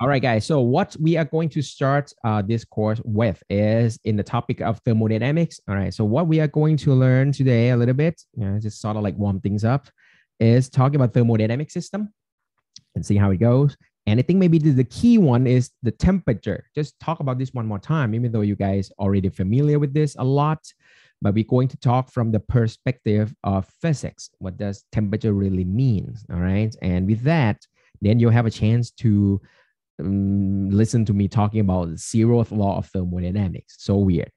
All right, guys. So what we are going to start uh, this course with is in the topic of thermodynamics. All right. So what we are going to learn today a little bit, you know, just sort of like warm things up, is talking about thermodynamic system and see how it goes. And I think maybe the, the key one is the temperature. Just talk about this one more time, even though you guys already familiar with this a lot. But we're going to talk from the perspective of physics. What does temperature really mean? All right. And with that, then you'll have a chance to um, listen to me talking about the zeroth law of thermodynamics. So weird,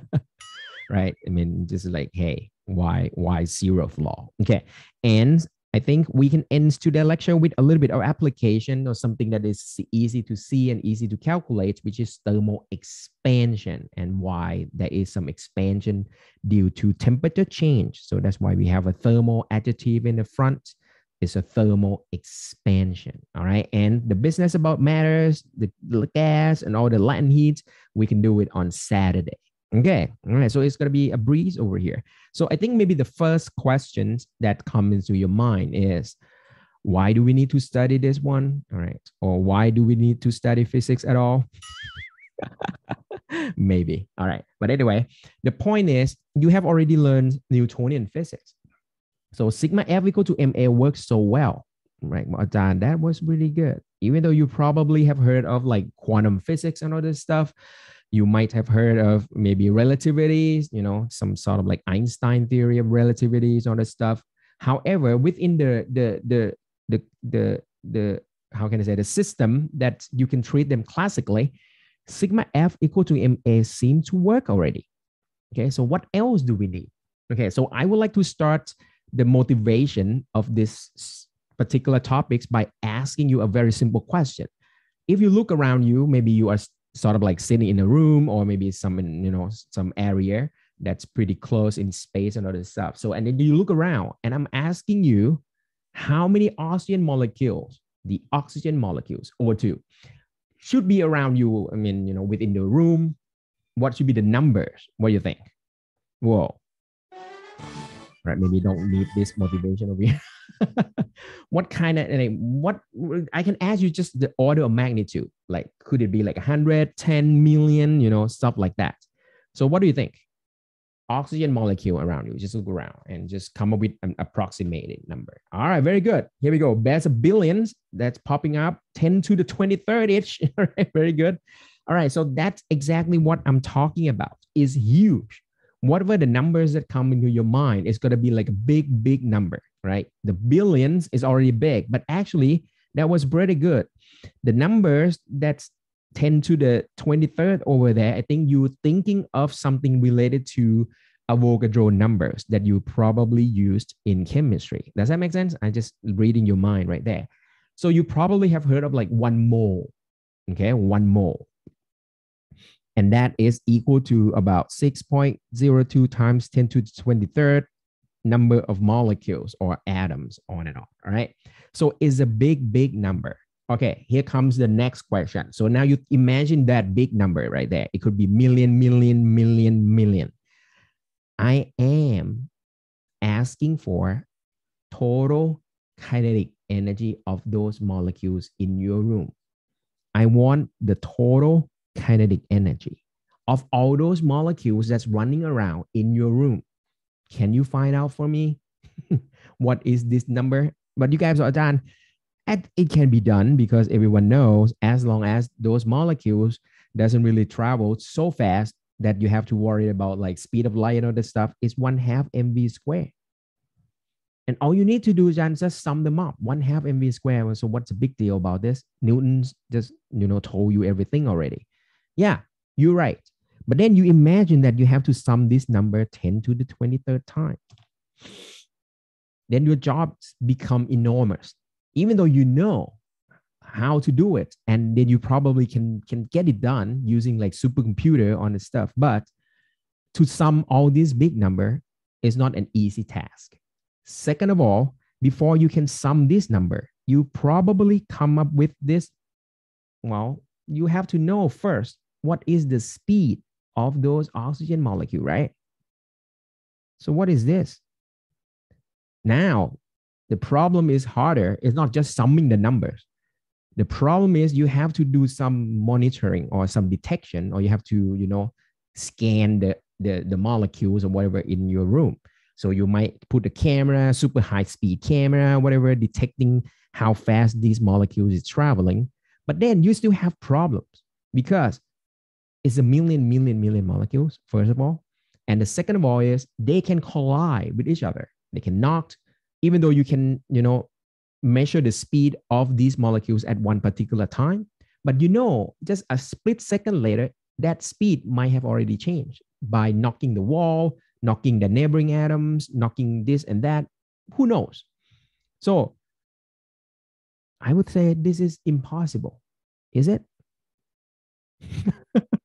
right? I mean, just like, hey, why why zeroth law? Okay, and I think we can end today's lecture with a little bit of application or something that is easy to see and easy to calculate, which is thermal expansion and why there is some expansion due to temperature change. So that's why we have a thermal adjective in the front is a thermal expansion. All right. And the business about matters, the, gas and all the latent heat, we can do it on Saturday. Okay. All right. So it's going to be a breeze over here. So I think maybe the first questions that come into your mind is why do we need to study this one? All right. Or why do we need to study physics at all? maybe. All right. But anyway, the point is you have already learned Newtonian physics. So sigma F equal to MA works so well, right? John, that was really good. Even though you probably have heard of like quantum physics and all this stuff, you might have heard of maybe relativities, you know, some sort of like Einstein theory of relativities, all this stuff. However, within the the the the the the how can I say the system that you can treat them classically, sigma F equal to MA seem to work already. Okay, so what else do we need? Okay, so I would like to start the motivation of this particular topics by asking you a very simple question. If you look around you, maybe you are sort of like sitting in a room or maybe some in, you know some area that's pretty close in space and other stuff. So and then you look around and I'm asking you how many oxygen molecules, the oxygen molecules over two, should be around you. I mean, you know, within the room. What should be the numbers? What do you think? Whoa right? Maybe don't need this motivation over here. what kind of like, what I can ask you just the order of magnitude. Like, could it be like 110 million, you know, stuff like that? So, what do you think? Oxygen molecule around you, just look around and just come up with an approximated number. All right, very good. Here we go. There's a billions that's popping up 10 to the 23rd ish. All right, very good. All right, so that's exactly what I'm talking about. Is huge whatever the numbers that come into your mind is going to be like a big, big number, right? The billions is already big, but actually that was pretty good. The numbers that's 10 to the 23rd over there, I think you're thinking of something related to Avogadro numbers that you probably used in chemistry. Does that make sense? I'm just reading your mind right there. So you probably have heard of like one mole, okay? One mole and that is equal to about 6.02 times 10 to the 23rd number of molecules or atoms on and on. All right. So it's a big, big number. Okay, here comes the next question. So now you imagine that big number right there. It could be million, million, million, million. I am asking for total kinetic energy of those molecules in your room. I want the total kinetic energy of all those molecules that's running around in your room. Can you find out for me what is this number? But you guys are done. And it can be done because everyone knows as long as those molecules doesn't really travel so fast that you have to worry about like speed of light and all this stuff is one half mv squared. And all you need to do is just sum them up, one half mv squared. So what's the big deal about this? Newton's just you know told you everything already. Yeah, you're right. But then you imagine that you have to sum this number 10 to the 23rd time. Then your jobs become enormous, even though you know how to do it. And then you probably can, can get it done using like supercomputer on the stuff. But to sum all this big number is not an easy task. Second of all, before you can sum this number, you probably come up with this. Well, you have to know first what is the speed of those oxygen molecule, right? So what is this? Now, the problem is harder. It's not just summing the numbers. The problem is you have to do some monitoring or some detection, or you have to, you know, scan the, the, the molecules or whatever in your room. So you might put a camera, super high speed camera, whatever, detecting how fast these molecules is traveling. But then you still have problems because it's a million, million, million molecules, first of all. And the second of all is they can collide with each other. They can knock, even though you can, you know, measure the speed of these molecules at one particular time. But you know, just a split second later, that speed might have already changed by knocking the wall, knocking the neighboring atoms, knocking this and that. Who knows? So I would say this is impossible. Is it?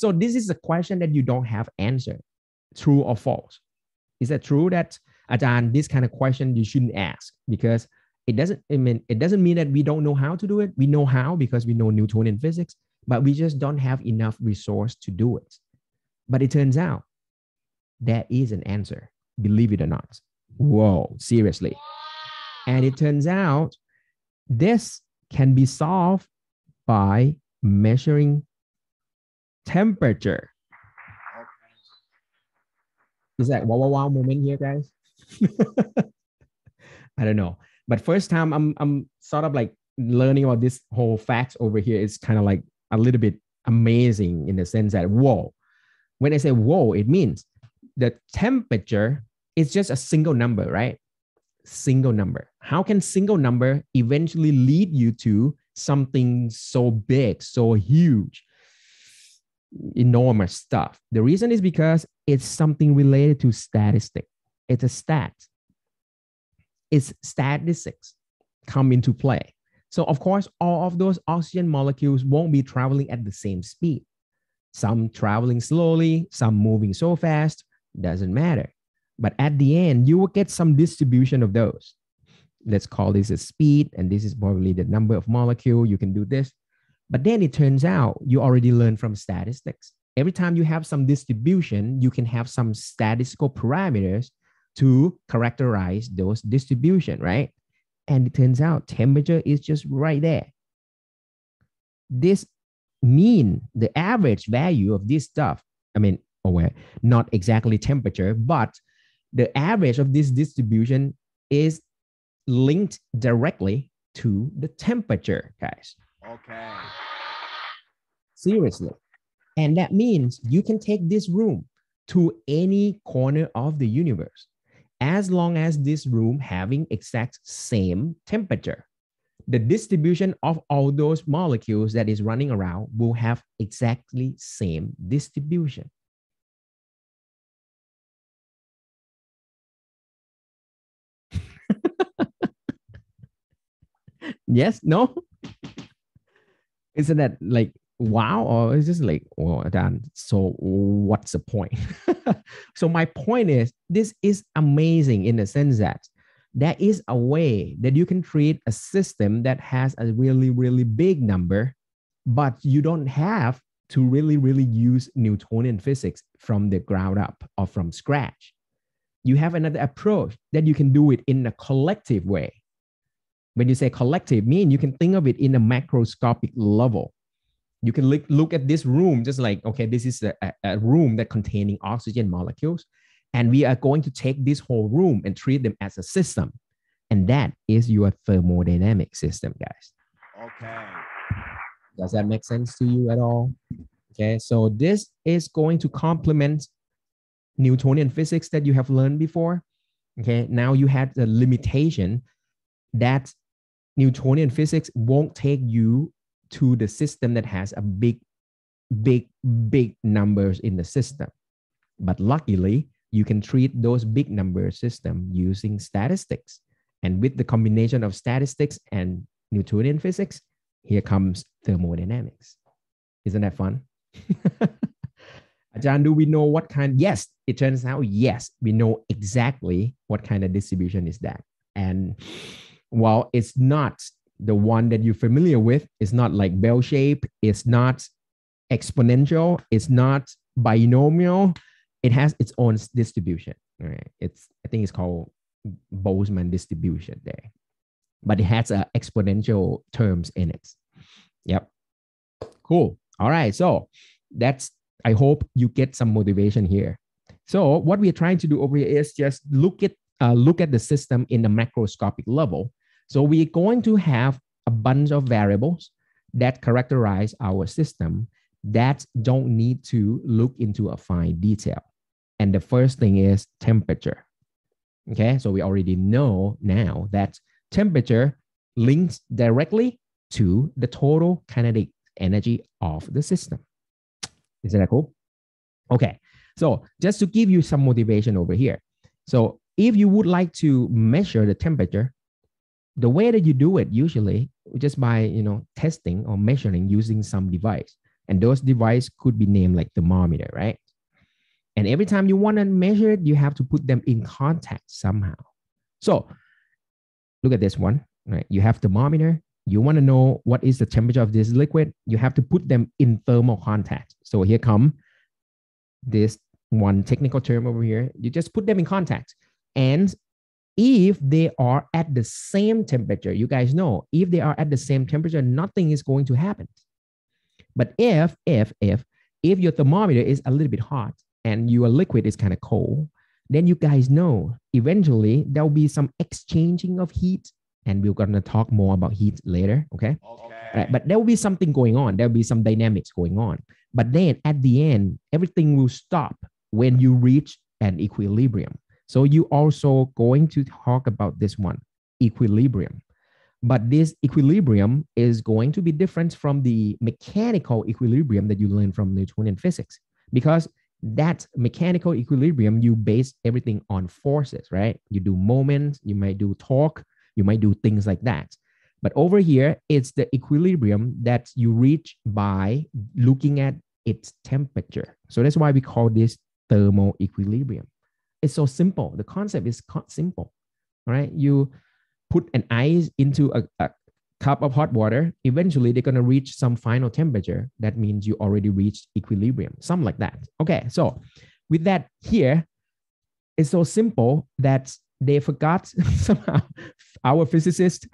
so this is a question that you don't have answer, true or false. Is that true that Ajahn, this kind of question you shouldn't ask because it doesn't I mean it doesn't mean that we don't know how to do it. We know how because we know Newtonian physics, but we just don't have enough resource to do it. But it turns out there is an answer, believe it or not. Whoa, seriously. And it turns out this can be solved by measuring temperature. Is that wow wow wow moment here, guys? I don't know. But first time I'm I'm sort of like learning about this whole facts over here. It's kind of like a little bit amazing in the sense that whoa. When I say whoa, it means the temperature is just a single number, right? Single number. How can single number eventually lead you to something so big, so huge, enormous stuff? The reason is because it's something related to statistic. It's a stat. It's statistics come into play. So of course, all of those oxygen molecules won't be traveling at the same speed. Some traveling slowly, some moving so fast, doesn't matter. But at the end, you will get some distribution of those. Let's call this a speed, and this is probably the number of molecule. You can do this. But then it turns out you already learned from statistics. Every time you have some distribution, you can have some statistical parameters to characterize those distribution, right? And it turns out temperature is just right there. This mean the average value of this stuff, I mean, aware, not exactly temperature, but the average of this distribution is linked directly to the temperature, guys. Okay. Seriously. And that means you can take this room to any corner of the universe as long as this room having exact same temperature. The distribution of all those molecules that is running around will have exactly same distribution. yes, no? Isn't that like wow? Or is just like, oh, done. So what's the point? so my point is this is amazing in the sense that there is a way that you can create a system that has a really, really big number, but you don't have to really, really use Newtonian physics from the ground up or from scratch. You have another approach that you can do it in a collective way when you say collective mean you can think of it in a macroscopic level. You can look, look at this room just like okay this is a, a room that containing oxygen molecules and we are going to take this whole room and treat them as a system. And that is your thermodynamic system guys. Okay. Does that make sense to you at all? Okay so this is going to complement newtonian physics that you have learned before. Okay now you had the limitation that Newtonian physics won't take you to the system that has a big, big, big numbers in the system. But luckily, you can treat those big number system using statistics. And with the combination of statistics and Newtonian physics, here comes thermodynamics. Isn't that fun? Ajahn, do we know what kind? Yes, it turns out, yes, we know exactly what kind of distribution is that. And while it's not the one that you're familiar with, it's not like bell shape, it's not exponential, it's not binomial, it has its own distribution. Right? It's I think it's called Boltzmann distribution there. but it has uh, exponential terms in it. Yep. Cool. All right. So that's, I hope you get some motivation here. So what we're trying to do over here is just look at, uh, look at the system in the macroscopic level. So we're going to have a bunch of variables that characterize our system that don't need to look into a fine detail. And the first thing is temperature. Okay, so we already know now that temperature links directly to the total kinetic energy of the system. Isn't that cool? Okay, so just to give you some motivation over here. So if you would like to measure the temperature, the way that you do it usually just by you know testing or measuring using some device. And those device could be named like thermometer right? And every time you want to measure it you have to put them in contact somehow. So look at this one right? You have thermometer. You want to know what is the temperature of this liquid. You have to put them in thermal contact. So here come this one technical term over here. You just put them in contact. And if they are at the same temperature, you guys know, if they are at the same temperature, nothing is going to happen. But if, if, if, if your thermometer is a little bit hot and your liquid is kind of cold, then you guys know eventually there will be some exchanging of heat. And we're going to talk more about heat later. Okay. okay. Right, but there will be something going on. There will be some dynamics going on. But then at the end, everything will stop when you reach an equilibrium. So you also going to talk about this one, equilibrium. But this equilibrium is going to be different from the mechanical equilibrium that you learn from Newtonian physics because that mechanical equilibrium, you base everything on forces, right? You do moments you might do torque, you might do things like that. But over here, it's the equilibrium that you reach by looking at its temperature. So that's why we call this thermal equilibrium. It's so simple. The concept is simple. All right. You put an ice into a, a cup of hot water. Eventually, they're going to reach some final temperature. That means you already reached equilibrium, something like that. Okay. So, with that here, it's so simple that they forgot somehow our physicists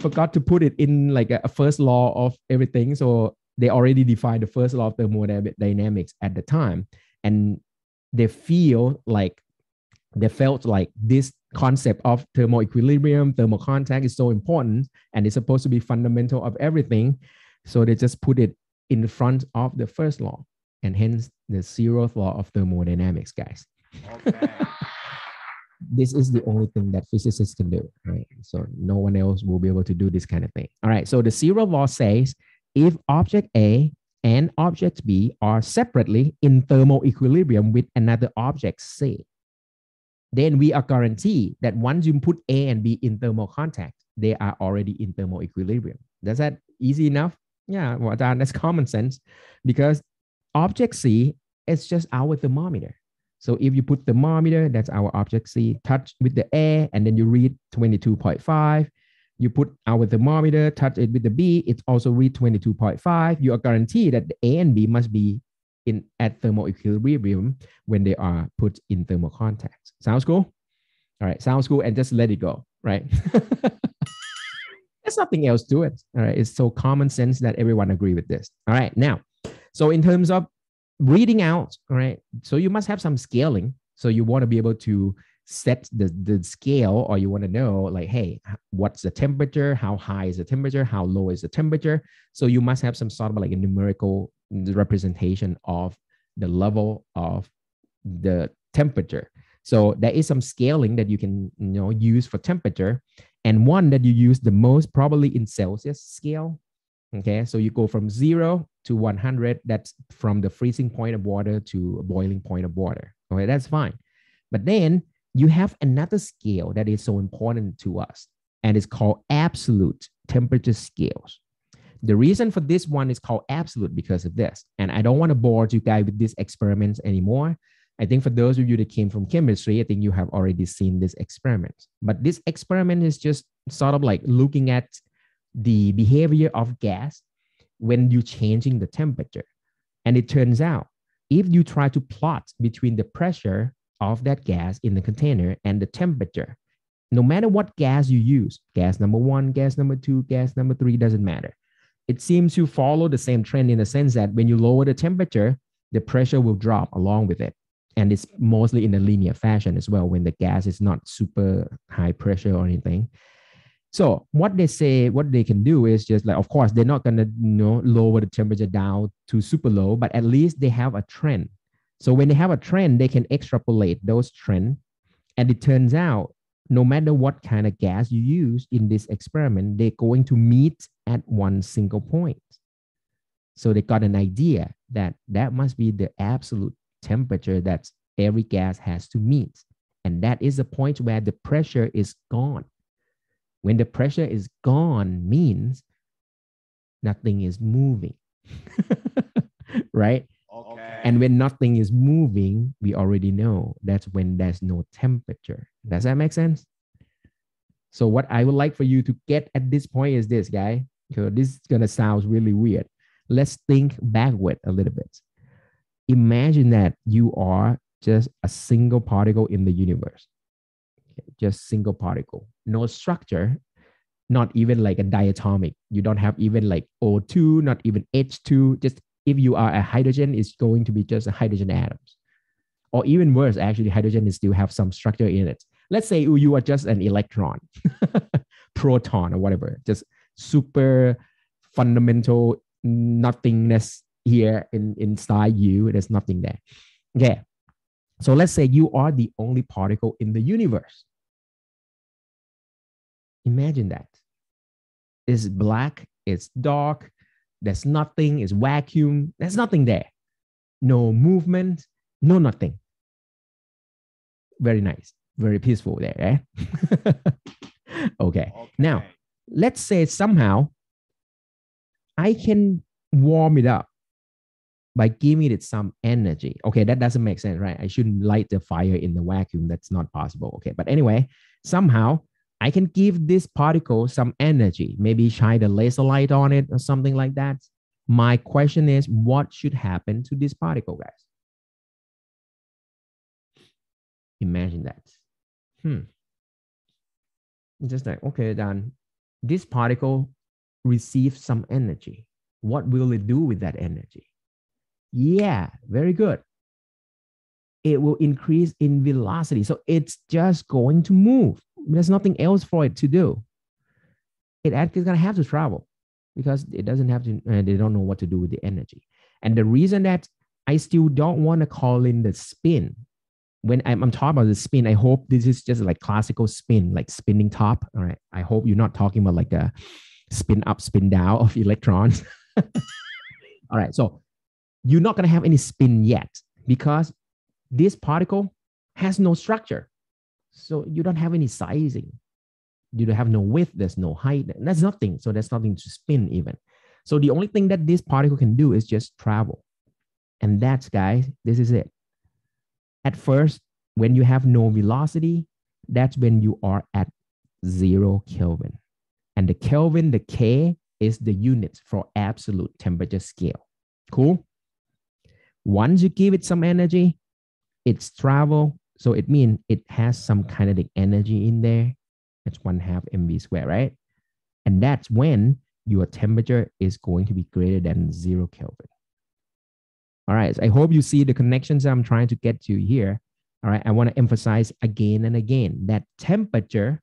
forgot to put it in like a, a, first law of everything so they already defined the first law of thermodynamics at the time and they feel like they felt like this concept of thermal equilibrium, thermal contact is so important and it's supposed to be fundamental of everything. So they just put it in front of the first law and hence the zeroth law of thermodynamics, guys. Okay. this is the only thing that physicists can do, right? So no one else will be able to do this kind of thing. All right. So the zeroth law says if object A and object B are separately in thermal equilibrium with another object C, then we are guaranteed that once you put A and B in thermal contact, they are already in thermal equilibrium. Does that easy enough? Yeah, well, that's common sense because object C is just our thermometer. So if you put thermometer, that's our object C, touch with the A, and then you read 22.5. You put our thermometer, touch it with the B, it also read 22.5. You are guaranteed that the A and B must be in at thermal equilibrium when they are put in thermal contact. Sounds cool? All right, sounds cool, and just let it go, right? There's nothing else to it. All right, it's so common sense that everyone agree with this. All right, now, so in terms of reading out, all right, so you must have some scaling. So you want to be able to set the, the scale or you want to know like hey what's the temperature how high is the temperature how low is the temperature so you must have some sort of like a numerical representation of the level of the temperature. So there is some scaling that you can you know use for temperature. And one that you use the most probably in celsius scale. Okay so you go from 0 to 100 that's from the freezing point of water to boiling point of water. Okay that's fine. But then you have another scale that is so important to us, and it's called absolute temperature scales. The reason for this one is called absolute because of this. And I don't want to bore you guys with these experiments anymore. I think for those of you that came from chemistry, I think you have already seen this experiment. But this experiment is just sort of like looking at the behavior of gas when you're changing the temperature. And it turns out if you try to plot between the pressure of that gas in the container and the temperature. no matter what gas you use, gas number one, gas number two, gas number three, doesn't matter. It seems to follow the same trend in the sense that when you lower the temperature, the pressure will drop along with it. And it's mostly in a linear fashion as well when the gas is not super high pressure or anything. So what they say, what they can do is just like, of course, they're not gonna you know lower the temperature down to super low, but at least they have a trend. So when they have a trend, they can extrapolate those trends. And it turns out, no matter what kind of gas you use in this experiment, they're going to meet at one single point. So they got an idea that that must be the absolute temperature that every gas has to meet. And that is the point where the pressure is gone. When the pressure is gone means nothing is moving. right? Okay. And when nothing is moving, we already know that's when there's no temperature. Does that make sense? So what I would like for you to get at this point is this, guy. So this is gonna sound really weird. Let's think backward a little bit. Imagine that you are just a single particle in the universe. Okay, Just single particle, no structure, not even like a diatomic. You don't have even like O2, not even H2. Just if you are a hydrogen, it's going to be just a hydrogen atoms. Or even worse, actually, hydrogen is still have some structure in it. Let's say you are just an electron, proton, or whatever, just super fundamental nothingness here in inside you. There's nothing there. Okay. So let's say you are the only particle in the universe. Imagine that. It's black, it's dark, there's nothing, it's vacuum, there's nothing there. No movement, no nothing. Very nice, very peaceful there, eh? okay. Now, Okay. Let's say somehow I can warm it up by giving it some energy. Okay, that doesn't make sense, right? I shouldn't light the fire in the vacuum. That's not possible. Okay, but anyway, somehow I can give this particle some energy, maybe shine the laser light on it or something like that. My question is, what should happen to this particle, guys? Imagine that. Hmm. Just like, okay, then this particle receives some energy. What will it do with that energy? Yeah, very good. It will increase in velocity. So it's just going to move. There's nothing else for it to do. It actually is going to have to travel because it doesn't have to, uh, they don't know what to do with the energy. And the reason that I still don't want to call in the spin, when I'm, I'm talking about the spin, I hope this is just like classical spin, like spinning top. All right. I hope you're not talking about like a spin up, spin down of electrons. All right. So you're not going to have any spin yet because this particle has no structure. So you don't have any sizing. You don't have no width, there's no height. That's nothing. So there's nothing to spin even. So the only thing that this particle can do is just travel. And that's, guys, this is it. At first, when you have no velocity, that's when you are at zero Kelvin. And the Kelvin, the K, is the unit for absolute temperature scale. Cool? Once you give it some energy, it's travel. So it means it has some kinetic energy in there. That's one half mv squared, right? And that's when your temperature is going to be greater than zero Kelvin. All right. So I hope you see the connections I'm trying to get to here. All right. I want to emphasize again and again that temperature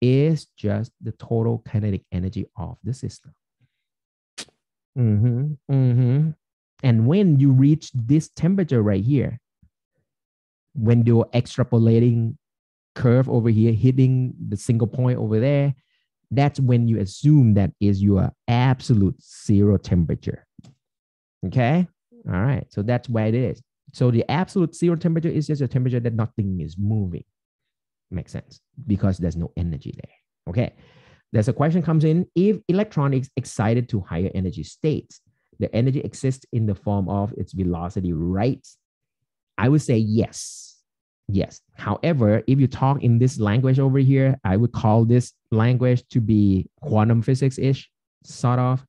is just the total kinetic energy of the system. Mm-hmm, mm-hmm. And when you reach this temperature right here, when you're extrapolating curve over here, hitting the single point over there, that's when you assume that is your absolute zero temperature. Okay. All right. So that's where it is. So the absolute zero temperature is just a temperature that nothing is moving. Makes sense because there's no energy there. Okay. There's a question comes in if electron is excited to higher energy states, the energy exists in the form of its velocity, right? I would say yes. Yes. However, if you talk in this language over here, I would call this language to be quantum physics ish, sort of.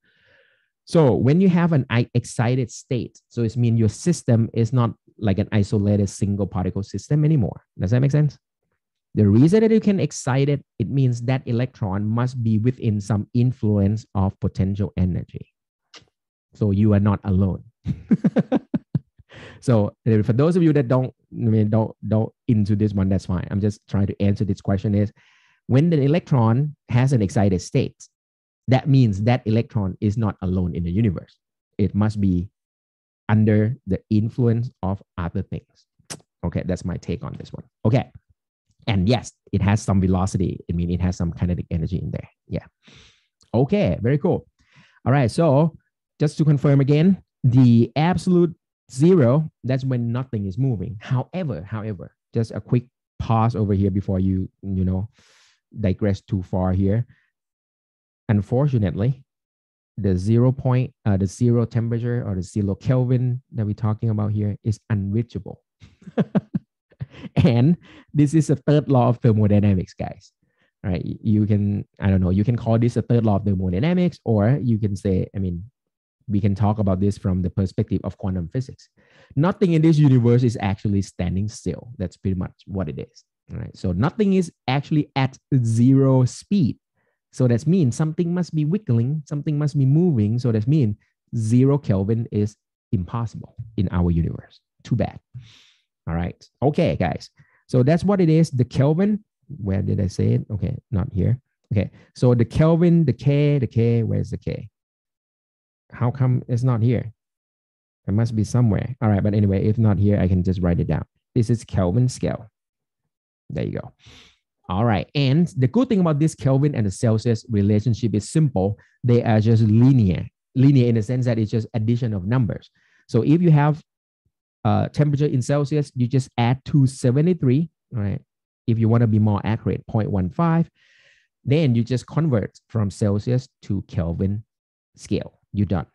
So when you have an excited state, so it means your system is not like an isolated single particle system anymore. Does that make sense? The reason that you can excite it, it means that electron must be within some influence of potential energy. So you are not alone. so for those of you that don't I mean don't don't into this one, that's fine. I'm just trying to answer this question is when the electron has an excited state, that means that electron is not alone in the universe. It must be under the influence of other things. Okay, that's my take on this one. Okay. And yes, it has some velocity. I mean, it has some kinetic energy in there. Yeah. Okay, very cool. All right. So just to confirm again, the absolute zero, that's when nothing is moving. However, however, just a quick pause over here before you, you know, digress too far here. Unfortunately, the zero point, uh, the zero temperature or the zero Kelvin that we're talking about here is unreachable. and this is a third law of thermodynamics, guys. Right? You can, I don't know, you can call this a third law of thermodynamics, or you can say, I mean, we can talk about this from the perspective of quantum physics. Nothing in this universe is actually standing still. That's pretty much what it is. Right? So nothing is actually at zero speed. So that means something must be wiggling, something must be moving. So that means zero Kelvin is impossible in our universe. Too bad. All right. Okay, guys. So that's what it is. The Kelvin, where did I say it? Okay, not here. Okay. So the Kelvin, the K, the K, where's the K? How come it's not here? It must be somewhere. All right. But anyway, if not here, I can just write it down. This is Kelvin scale. There you go. All right. And the good thing about this Kelvin and the Celsius relationship is simple. They are just linear, linear in the sense that it's just addition of numbers. So if you have uh, temperature in Celsius, you just add 273, right? If you want to be more accurate, 0.15, then you just convert from Celsius to Kelvin scale. You're done.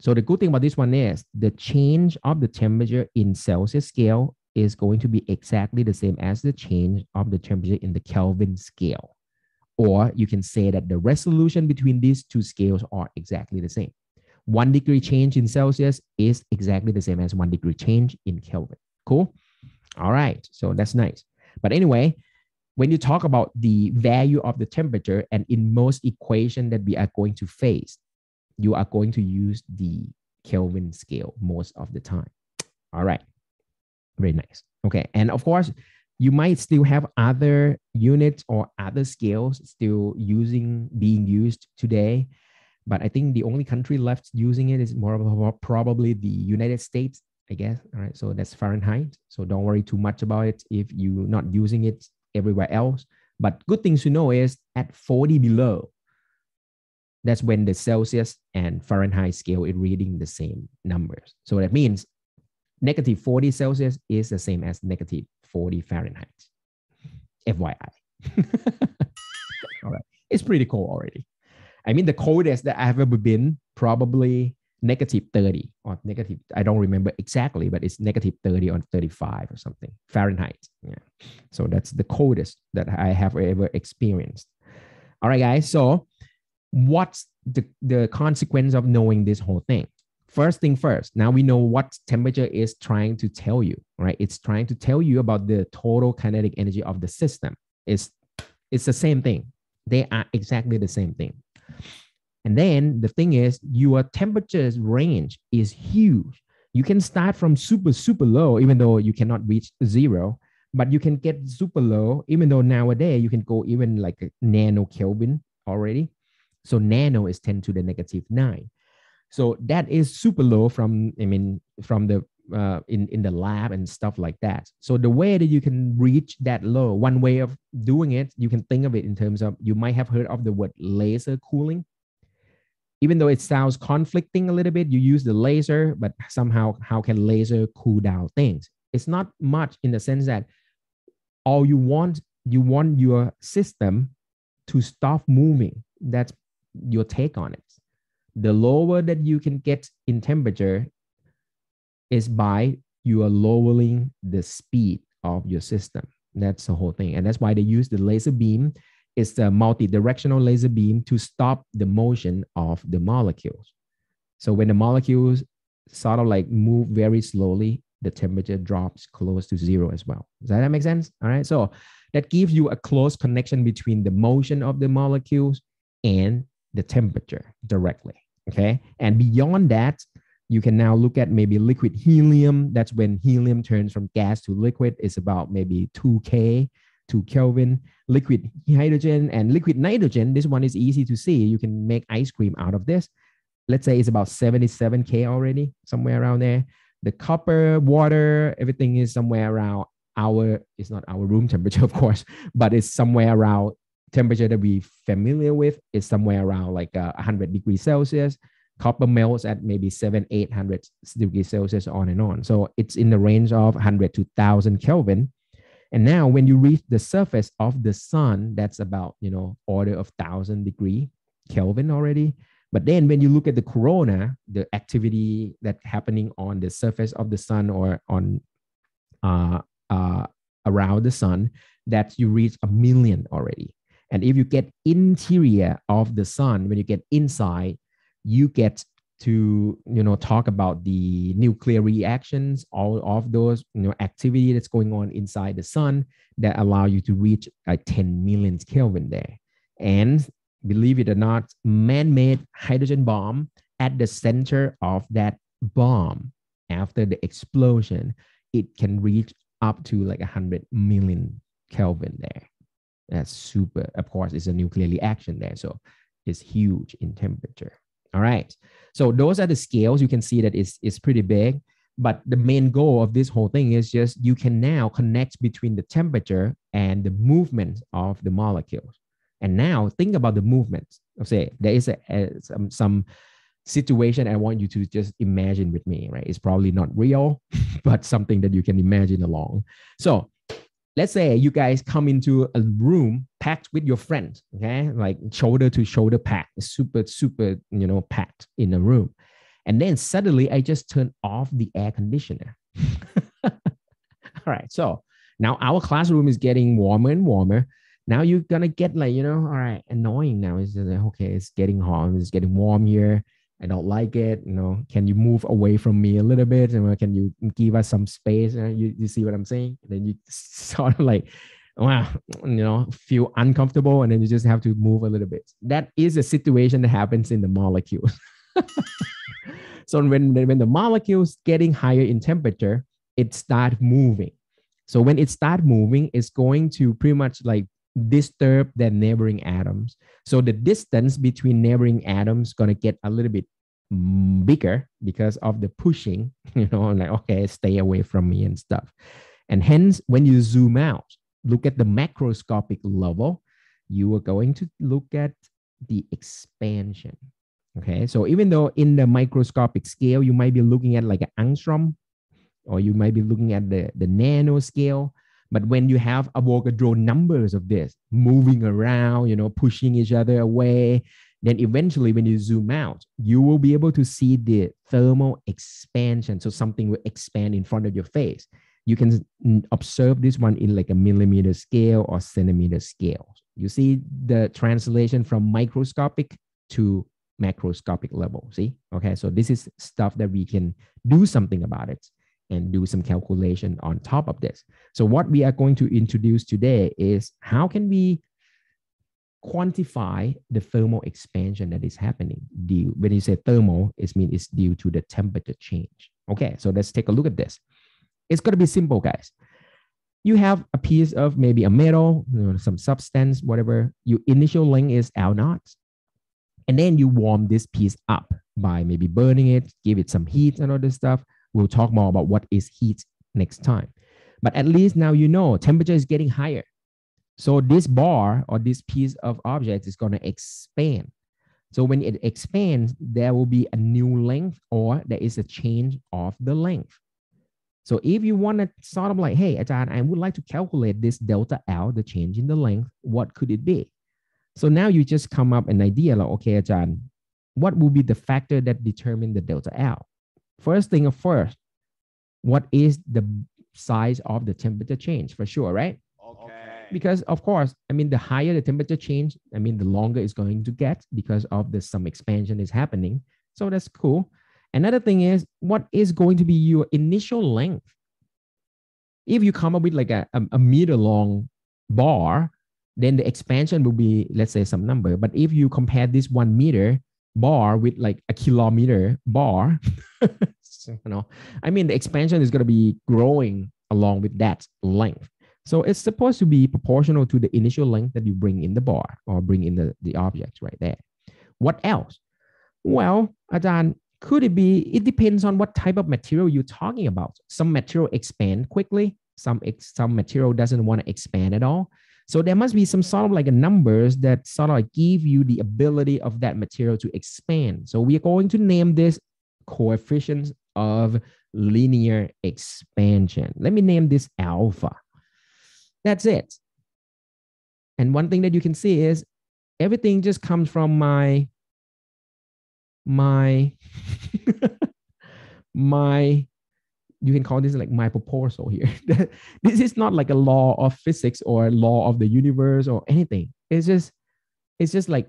So the good thing about this one is the change of the temperature in Celsius scale is going to be exactly the same as the change of the temperature in the Kelvin scale. Or you can say that the resolution between these two scales are exactly the same. One degree change in Celsius is exactly the same as one degree change in Kelvin. Cool? All right. So that's nice. But anyway, when you talk about the value of the temperature and in most equation that we are going to face, you are going to use the Kelvin scale most of the time. All right. Very nice. Okay. And of course, you might still have other units or other scales still using being used today. But I think the only country left using it is more of probably the United States, I guess. All right. So that's Fahrenheit. So don't worry too much about it if you're not using it everywhere else. But good things to know is at 40 below, that's when the Celsius and Fahrenheit scale is reading the same numbers. So that means negative 40 Celsius is the same as negative 40 Fahrenheit. FYI. All right. It's pretty cold already. I mean, the coldest that I've ever been, probably negative 30 or negative, I don't remember exactly, but it's negative 30 or 35 or something Fahrenheit. Yeah. So that's the coldest that I have ever experienced. All right, guys. So, what's the, the consequence of knowing this whole thing? First thing first now we know what temperature is trying to tell you right? It's trying to tell you about the total kinetic energy of the system. It's it's the same thing. They are exactly the same thing. And then the thing is your temperature's range is huge. You can start from super super low even though you cannot reach zero but you can get super low even though nowadays you can go even like nano kelvin already. So nano is 10 to the negative 9 so that is super low from I mean from the uh, in in the lab and stuff like that. So the way that you can reach that low, one way of doing it, you can think of it in terms of you might have heard of the word laser cooling. Even though it sounds conflicting a little bit, you use the laser, but somehow how can laser cool down things? It's not much in the sense that all you want you want your system to stop moving. That's your take on it the lower that you can get in temperature is by you are lowering the speed of your system. That's the whole thing. And that's why they use the laser beam. It's a multi-directional laser beam to stop the motion of the molecules. So when the molecules sort of like move very slowly, the temperature drops close to zero as well. Does that make sense? All right. So that gives you a close connection between the motion of the molecules and the temperature directly. Okay. And beyond that, you can now look at maybe liquid helium. That's when helium turns from gas to liquid. It's about maybe 2K, 2 Kelvin. Liquid hydrogen and liquid nitrogen. This one is easy to see. You can make ice cream out of this. Let's say it's about 77K already, somewhere around there. The copper, water, everything is somewhere around our, it's not our room temperature, of course, but it's somewhere around temperature that we familiar with is somewhere around like uh, 100 degrees Celsius copper melts at maybe seven, 800 degrees Celsius on and on. So it's in the range of 100 to 1000 Kelvin. And now when you reach the surface of the sun, that's about, you know, order of 1000 degree Kelvin already. But then when you look at the corona, the activity that's happening on the surface of the sun or on uh, uh, around the sun, that you reach a million already. And if you get interior of the sun, when you get inside, you get to you know talk about the nuclear reactions all of those you know activity that's going on inside the sun that allow you to reach like 10 million kelvin there. And believe it or not man-made hydrogen bomb at the center of that bomb after the explosion it can reach up to like 100 million kelvin there that's super of course it's a nuclear reaction there so it's huge in temperature all right. So those are the scales. You can see that it's, it's pretty big. But the main goal of this whole thing is just you can now connect between the temperature and the movement of the molecules. And now think about the movement. Say there is a, a some, some situation I want you to just imagine with me, right? It's probably not real, but something that you can imagine along. So let's say you guys come into a room packed with your friends, okay, like shoulder to shoulder packed, super, super, you know, packed in a room. And then suddenly I just turn off the air conditioner. all right. So now our classroom is getting warmer and warmer. Now you're gonna get like, you know, all right, annoying now. It's just like, okay, it's getting hot, it's getting warm here. I don't like it. You know, can you move away from me a little bit? And can you give us some space? You, you see what I'm saying? And then you sort of like, wow, you know, feel uncomfortable, and then you just have to move a little bit. That is a situation that happens in the molecules. so when when the molecules getting higher in temperature, it start moving. So when it start moving, it's going to pretty much like disturb the neighboring atoms. So the distance between neighboring atoms gonna get a little bit mm, bigger because of the pushing, you know, like, okay, stay away from me and stuff. And hence, when you zoom out, look at the macroscopic level, you are going to look at the expansion. Okay, so even though in the microscopic scale, you might be looking at like an angstrom, or you might be looking at the, the nano scale, but when you have Avogadro numbers of this moving around, you know, pushing each other away, then eventually when you zoom out, you will be able to see the thermal expansion. So something will expand in front of your face. You can observe this one in like a millimeter scale or centimeter scale. You see the translation from microscopic to macroscopic level. See? Okay, so this is stuff that we can do something about it and do some calculation on top of this. So what we are going to introduce today is how can we quantify the thermal expansion that is happening? Due when you say thermal it means it's due to the temperature change. Okay so let's take a look at this. It's going to be simple guys. You have a piece of maybe a metal you know, some substance whatever. Your initial length is l naught and then you warm this piece up by maybe burning it give it some heat and all this stuff We'll talk more about what is heat next time. But at least now you know temperature is getting higher. So this bar or this piece of object is going to expand. So when it expands, there will be a new length or there is a change of the length. So if you want to sort of like, hey, Ajahn, I would like to calculate this delta L, the change in the length, what could it be? So now you just come up an idea like, okay, Ajahn, what will be the factor that determine the delta L? First thing first, what is the size of the temperature change for sure, right? Okay. Because of course, I mean, the higher the temperature change, I mean, the longer it's going to get because of the some expansion is happening. So that's cool. Another thing is what is going to be your initial length? If you come up with like a, a, a meter long bar, then the expansion will be, let's say, some number. But if you compare this one meter bar with like a kilometer bar, you know, I mean, the expansion is going to be growing along with that length. So it's supposed to be proportional to the initial length that you bring in the bar or bring in the, the object right there. What else? Well, Ajahn, could it be? It depends on what type of material you're talking about. Some material expand quickly. Some some material doesn't want to expand at all. So there must be some sort of like a numbers that sort of like give you the ability of that material to expand. So we are going to name this coefficients of linear expansion. Let me name this alpha. That's it. And one thing that you can see is everything just comes from my my my you can call this like my proposal here. this is not like a law of physics or law of the universe or anything. It's just it's just like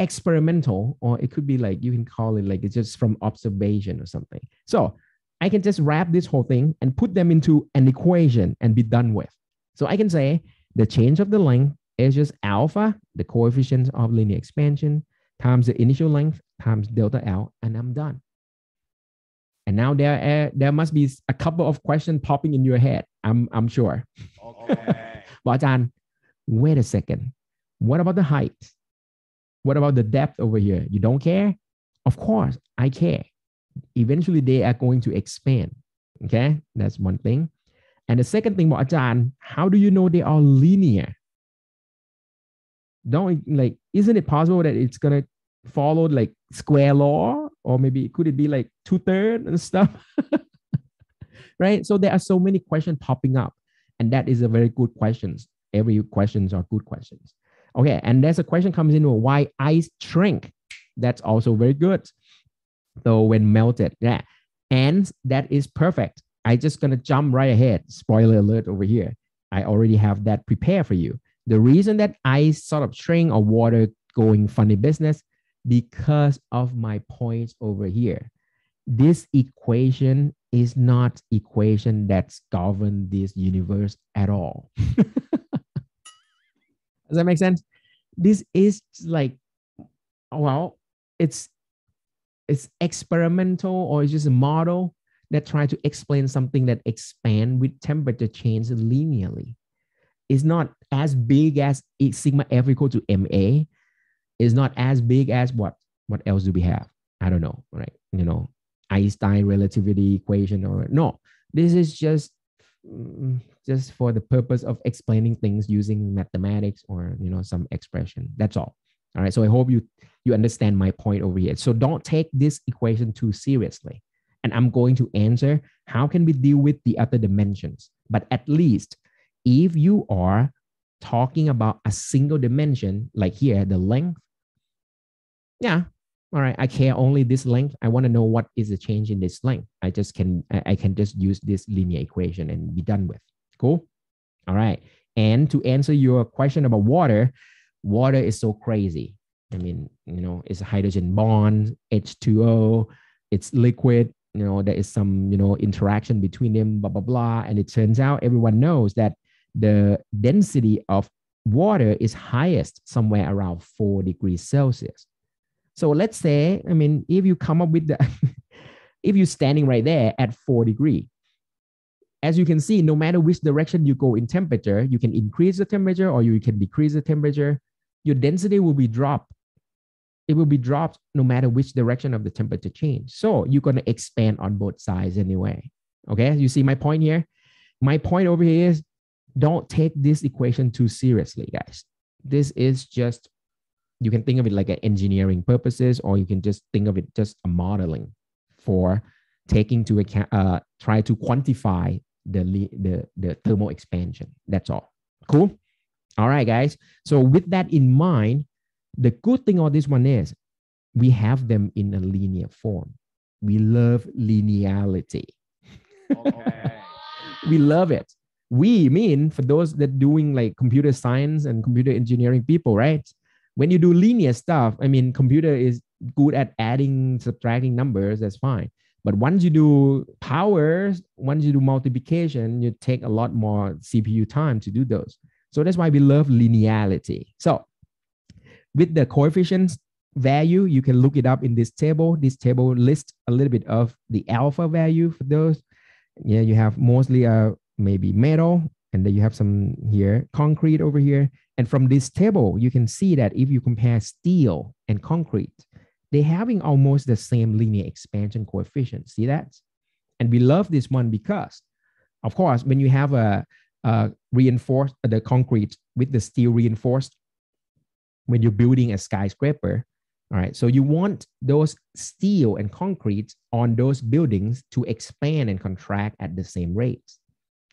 experimental or it could be like you can call it like it's just from observation or something. So I can just wrap this whole thing and put them into an equation and be done with. So I can say the change of the length is just alpha, the coefficient of linear expansion, times the initial length times delta L, and I'm done. And now there, uh, there must be a couple of questions popping in your head. I'm, I'm sure. Okay. but wait a second. What about the height? What about the depth over here? You don't care? Of course, I care. Eventually, they are going to expand. Okay, that's one thing. And the second thing, about Ajahn, how do you know they are linear? Don't like, isn't it possible that it's gonna follow like square law, or maybe could it be like two third and stuff? right. So there are so many questions popping up, and that is a very good questions. Every questions are good questions. Okay, and there's a question comes in why ice shrink. That's also very good. So when melted, yeah, and that is perfect. I just gonna jump right ahead. Spoiler alert over here. I already have that prepared for you. The reason that ice sort of shrink or water going funny business because of my points over here. This equation is not equation that's govern this universe at all. Does that make sense? This is like, well, it's it's experimental or it's just a model that try to explain something that expand with temperature change linearly. It's not as big as sigma f equal to ma. It's not as big as what what else do we have? I don't know, right? You know, Einstein relativity equation or no. This is just mm, just for the purpose of explaining things using mathematics or you know some expression. That's all. All right. So I hope you you understand my point over here. So don't take this equation too seriously. And I'm going to answer how can we deal with the other dimensions? But at least if you are talking about a single dimension, like here, the length, yeah, all right, I care only this length. I want to know what is the change in this length. I just can, I can just use this linear equation and be done with. Cool. All right. And to answer your question about water, water is so crazy. I mean, you know, it's a hydrogen bond, H2O, it's liquid, you know, there is some, you know, interaction between them, blah, blah, blah. And it turns out everyone knows that the density of water is highest somewhere around four degrees Celsius. So let's say, I mean, if you come up with the, if you're standing right there at four degree, as you can see, no matter which direction you go in temperature, you can increase the temperature or you can decrease the temperature. Your density will be dropped. It will be dropped no matter which direction of the temperature change. So you're going to expand on both sides anyway. Okay, you see my point here? My point over here is don't take this equation too seriously, guys. This is just, you can think of it like an engineering purposes, or you can just think of it just a modeling for taking to account, uh, try to quantify the, the, the thermal expansion. That's all. Cool. All right, guys. So with that in mind, the good thing of this one is we have them in a linear form. We love linearity. Okay. we love it we mean for those that doing like computer science and computer engineering people, right? When you do linear stuff, I mean, computer is good at adding, subtracting numbers. That's fine. But once you do powers, once you do multiplication, you take a lot more CPU time to do those. So that's why we love linearity. So with the coefficients value, you can look it up in this table. This table lists a little bit of the alpha value for those. Yeah, you have mostly uh, maybe metal, and then you have some here, concrete over here. And from this table, you can see that if you compare steel and concrete, they're having almost the same linear expansion coefficient. See that? And we love this one because, of course, when you have a, a reinforced uh, the concrete with the steel reinforced, when you're building a skyscraper, all right. So you want those steel and concrete on those buildings to expand and contract at the same rates.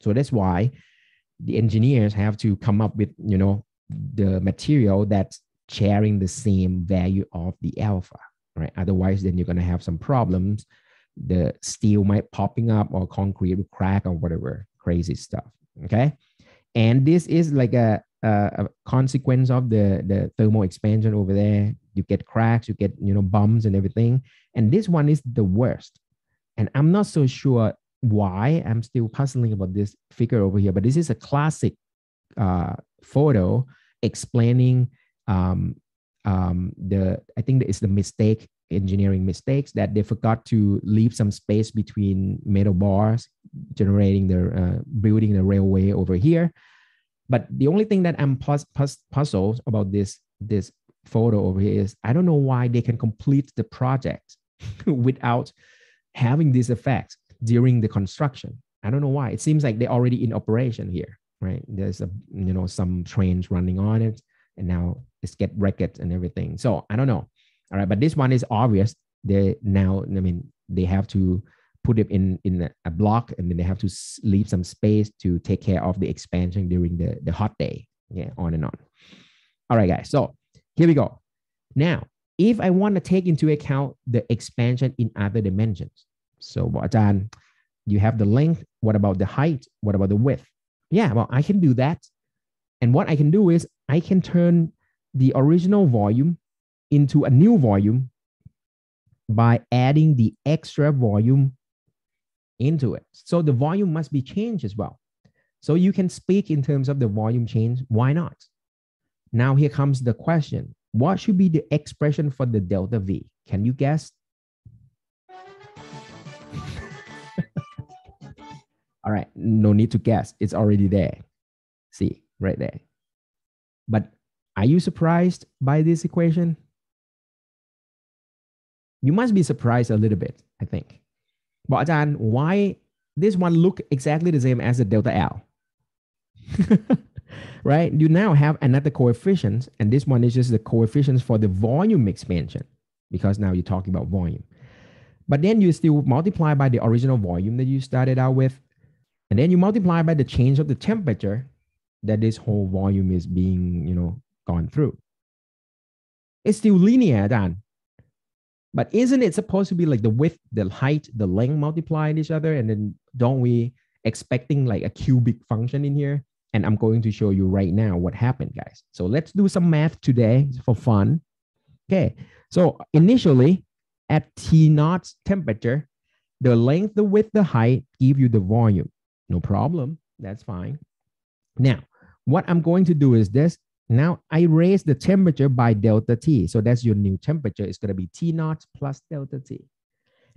So that's why the engineers have to come up with, you know, the material that's sharing the same value of the alpha, right? Otherwise, then you're going to have some problems. The steel might popping up or concrete will crack or whatever crazy stuff. Okay. And this is like a, a, a consequence of the, the thermal expansion over there. You get cracks, you get, you know, bumps and everything. And this one is the worst. And I'm not so sure why I'm still puzzling about this figure over here, but this is a classic uh, photo explaining um, um, the I think it's the mistake engineering mistakes that they forgot to leave some space between metal bars, generating the uh, building the railway over here. But the only thing that I'm puz- puz- puzzled about this this photo over here is I don't know why they can complete the project without having this effect during the construction. I don't know why. It seems like they're already in operation here, right? There's a you know some trains running on it, and now it's get wrecked and everything. So I don't know. All right, but this one is obvious. They now, I mean, they have to put it in in a block, and then they have to leave some space to take care of the expansion during the the hot day. Yeah, on and on. All right, guys. So here we go. Now, if I want to take into account the expansion in other dimensions, so Ajan, you have the length. What about the height? What about the width? Yeah, well, I can do that. And what I can do is I can turn the original volume into a new volume by adding the extra volume into it. So the volume must be changed as well. So you can speak in terms of the volume change. Why not? Now here comes the question. What should be the expression for the delta V? Can you guess? All right, no need to guess. It's already there. See, right there. But are you surprised by this equation? You must be surprised a little bit, I think. But Ajahn, why this one look exactly the same as the delta L? right? You now have another coefficient, and this one is just the coefficients for the volume expansion, because now you're talking about volume. But then you still multiply by the original volume that you started out with, and then you multiply by the change of the temperature that this whole volume is being, you know, gone through. It's still linear, Dan. But isn't it supposed to be like the width, the height, the length multiplied each other? And then don't we expecting like a cubic function in here? And I'm going to show you right now what happened, guys. So let's do some math today for fun. Okay. So initially at T naught temperature, the length, the width, the height give you the volume. No problem. That's fine. Now, what I'm going to do is this. Now I raise the temperature by delta T. So that's your new temperature. It's going to be T naught plus delta T.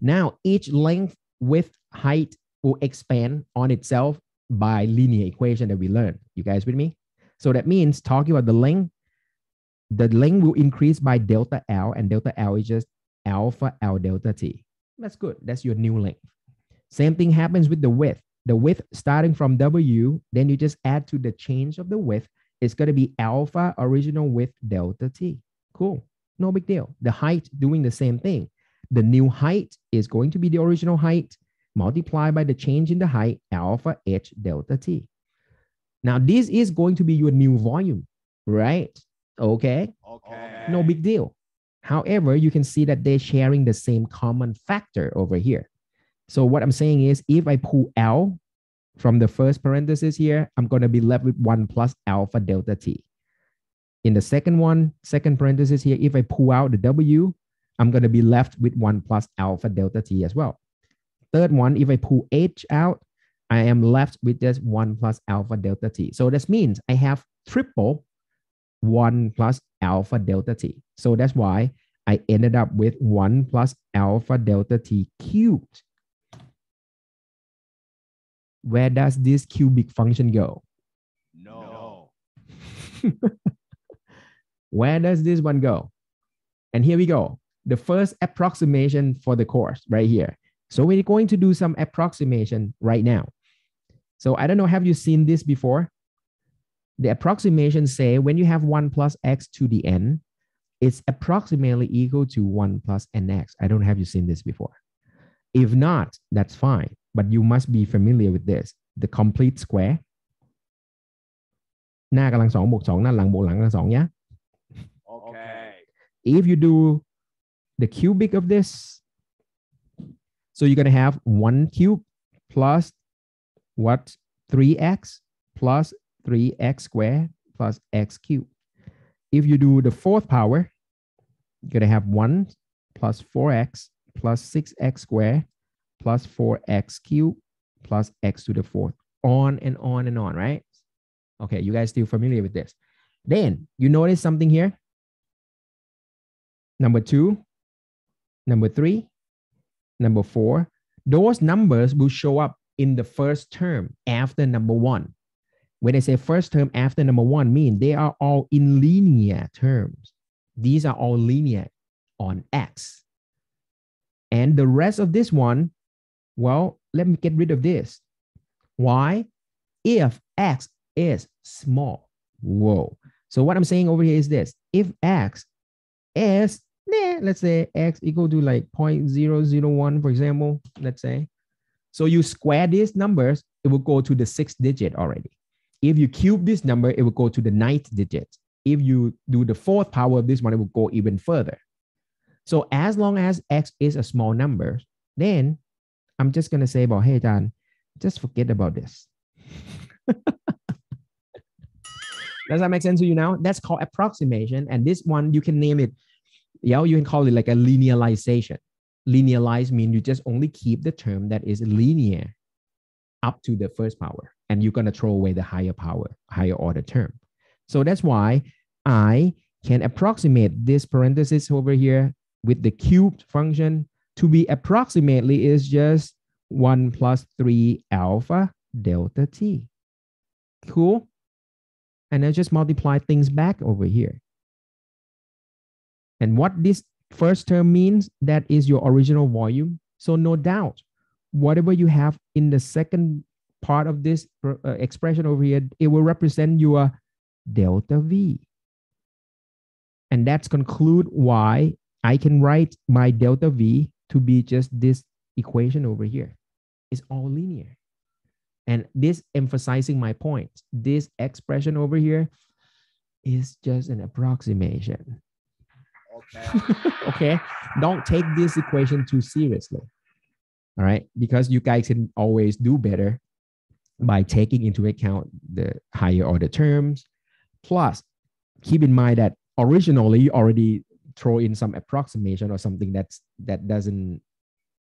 Now each length, width, height will expand on itself by linear equation that we learned. You guys with me? So that means talking about the length, the length will increase by delta L and delta L is just alpha L delta T. That's good. That's your new length. Same thing happens with the width the width starting from W, then you just add to the change of the width. It's going to be alpha original width delta T. Cool. No big deal. The height doing the same thing. The new height is going to be the original height multiplied by the change in the height alpha H delta T. Now, this is going to be your new volume, right? Okay. Okay. No big deal. However, you can see that they're sharing the same common factor over here. So what I'm saying is if I pull L from the first parenthesis here, I'm going to be left with 1 plus alpha delta t. In the second one, second parenthesis here, if I pull out the W, I'm going to be left with 1 plus alpha delta t as well. third one, if I pull h out, I am left with just 1 plus alpha delta t. So this means I have triple 1 plus alpha delta t. So that's why I ended up with 1 plus alpha delta t cubed. Where does this cubic function go? No. Where does this one go? And here we go. The first approximation for the course right here. So we're going to do some approximation right now. So I don't know, have you seen this before? The approximation say when you have 1 plus x to the n, it's approximately equal to 1 plus nx. I don't have you seen this before. If not, that's fine, but you must be familiar with this. The complete square หน้ากำลังสองบวกสองหน้าหลังบวกหลังกำลังสอง yeah Okay. if you do the cubic of this so you're going to have 1 cube plus what 3x plus 3x squared plus x cubed if you do the fourth power you're going to have 1 plus 4x plus 6x squared plus 4x cubed plus x to the fourth on and on and on right okay you guys still familiar with this then you notice something here number two, number three, number four, those numbers will show up in the first term after number one. When I say first term after number one, mean they are all in linear terms. These are all linear on x. And the rest of this one, well, let me get rid of this. Why? If x is small. Whoa. So what I'm saying over here is this. If x is nah, let's say x equal to like 0.001, for example, let's say. So you square these numbers, it will go to the sixth digit already. If you cube this number, it will go to the ninth digit. If you do the fourth power of this one, it will go even further. So as long as x is a small number, then I'm just going to say about, hey, Dan, just forget about this. Does that make sense to you now? That's called approximation. And this one, you can name it yeah, you can call it like a linearization. Linearize means you just only keep the term that is linear up to the first power, and you're gonna throw away the higher power, higher order term. So that's why I can approximate this parenthesis over here with the cubed function to be approximately is just 1 plus 3 alpha delta t. Cool? And then just multiply things back over here. And what this first term means, that is your original volume. So no doubt, whatever you have in the second part of this uh, expression over here, it will represent your delta V. And that's conclude why I can write my delta V to be just this equation over here. It's all linear. And this emphasizing my point, this expression over here is just an approximation. Okay. okay don't take this equation too seriously all right because you guys can always do better by taking into account the higher order terms plus keep in mind that originally you already throw in some approximation or something that's that doesn't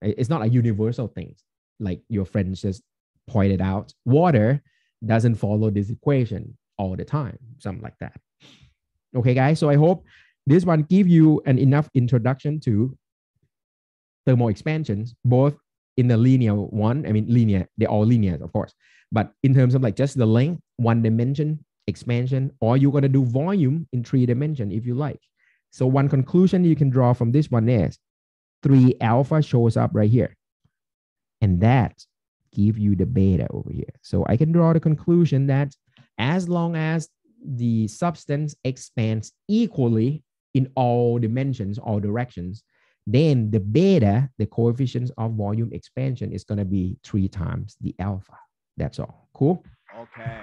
it's not a universal thing like your friends just pointed out water doesn't follow this equation all the time something like that okay guys so i hope this one give you an enough introduction to thermal expansions, both in the linear one. I mean, linear, they're all linear, of course. But in terms of like just the length, one dimension expansion, or you're going to do volume in three dimension if you like. So one conclusion you can draw from this one is 3 alpha shows up right here. And that give you the beta over here. So I can draw the conclusion that as long as the substance expands equally in all dimensions, all directions, then the beta, the coefficients of volume expansion is going to be three times the alpha. That's all. Cool? Okay.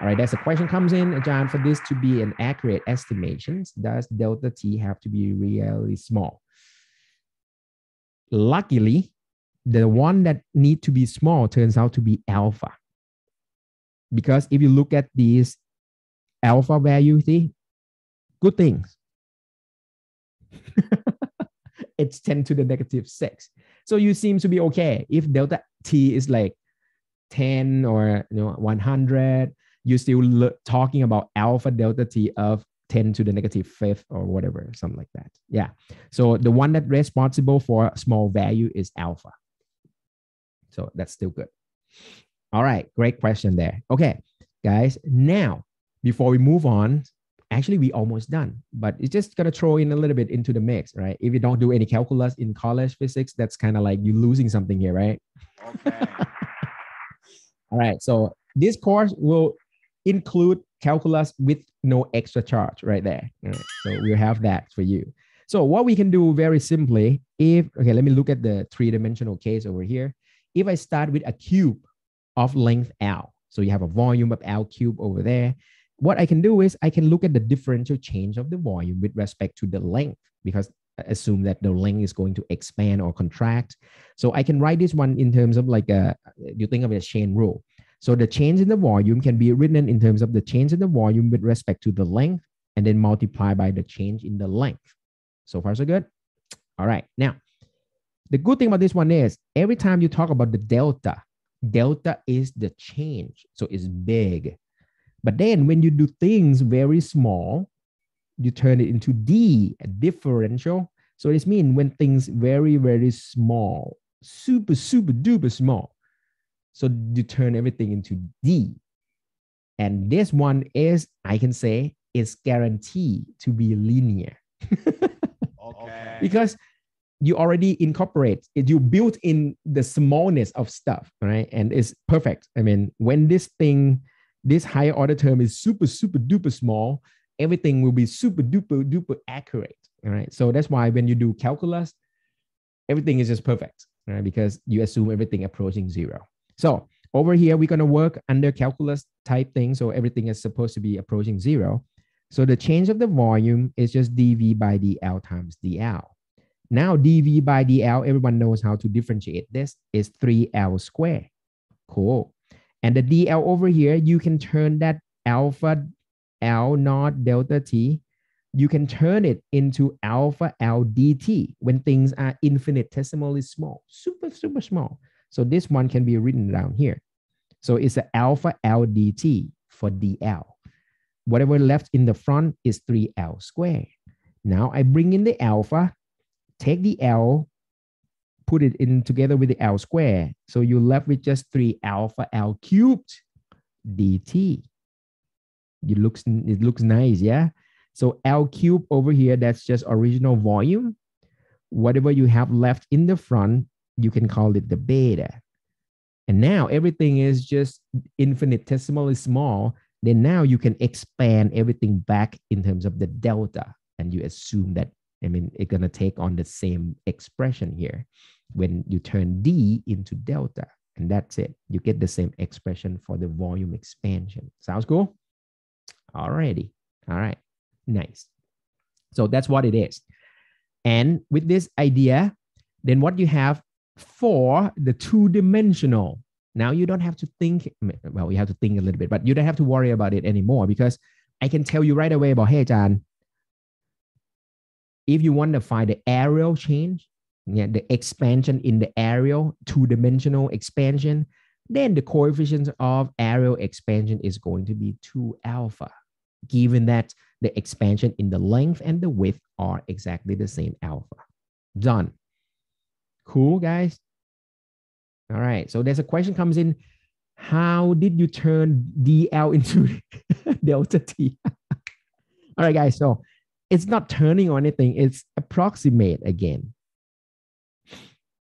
All right, that's a question comes in, John, for this to be an accurate estimation, does delta T have to be really small? Luckily, the one that need to be small turns out to be alpha. Because if you look at these alpha value, see, good things. it's 10 to the negative 6. So you seem to be okay. If delta t is like 10 or you know 100, you're still talking about alpha delta t of 10 to the negative fifth or whatever, something like that. Yeah. So the one that responsible for small value is alpha. So that's still good. All right, great question there. Okay, guys, now before we move on, actually we almost done, but it's just gonna throw in a little bit into the mix, right? If you don't do any calculus in college physics, that's kind of like you losing something here, right? Okay. All right, so this course will include calculus with no extra charge right there. So we'll have that for you. So what we can do very simply, if, okay, let me look at the three-dimensional case over here. If I start with a cube of length L, so you have a volume of L cube over there, what I can do is I can look at the differential change of the volume with respect to the length because I assume that the length is going to expand or contract. So I can write this one in terms of like a, you think of it as chain rule. So the change in the volume can be written in terms of the change in the volume with respect to the length and then multiply by the change in the length. So far, so good. All right. Now, the good thing about this one is every time you talk about the delta, delta is the change. So it's big. But then when you do things very small, you turn it into D, a differential. So this means when things very, very small, super, super duper small. So you turn everything into D. And this one is, I can say, is guaranteed to be linear. Okay. because you already incorporate it you built in the smallness of stuff right and it's perfect i mean when this thing this higher order term is super super duper small everything will be super duper duper accurate all right so that's why when you do calculus everything is just perfect right because you assume everything approaching zero so over here we're going to work under calculus type thing so everything is supposed to be approaching zero so the change of the volume is just dv by dl times dl now dv by dl, everyone knows how to differentiate this, is 3l squared. Cool. And the dl over here, you can turn that alpha l naught delta t, you can turn it into alpha l dt when things are infinitesimally small, super, super small. So this one can be written down here. So it's an alpha l dt for dl. Whatever left in the front is 3l squared. Now I bring in the alpha, take the L, put it in together with the L square. So you're left with just 3 alpha L cubed dt. It looks, it looks nice, yeah? So L cube over here, that's just original volume. Whatever you have left in the front, you can call it the beta. And now everything is just infinitesimally small. Then now you can expand everything back in terms of the delta. And you assume that I mean, it's going to take on the same expression here when you turn D into delta. And that's it. You get the same expression for the volume expansion. Sounds cool? Alrighty. All right. Nice. So that's what it is. And with this idea, then what you have for the two dimensional, now you don't have to think, well, you have to think a little bit, but you don't have to worry about it anymore because I can tell you right away about, hey, John, if you want to find the areal change, yeah, the expansion in the areal two-dimensional expansion, then the coefficient of areal expansion is going to be 2 alpha, given that the expansion in the length and the width are exactly the same alpha. Done. Cool, guys? All right, so there's a question comes in, how did you turn DL into delta T? All right, guys, so it's not turning or anything, it's approximate again.